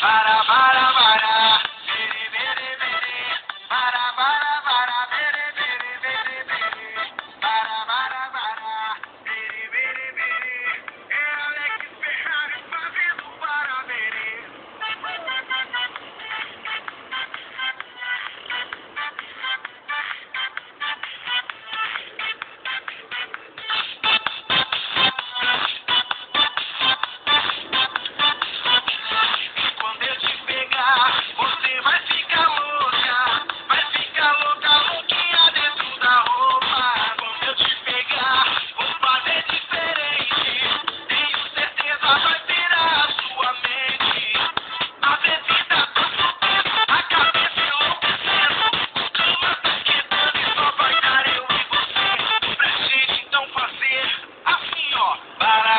para, para. walk by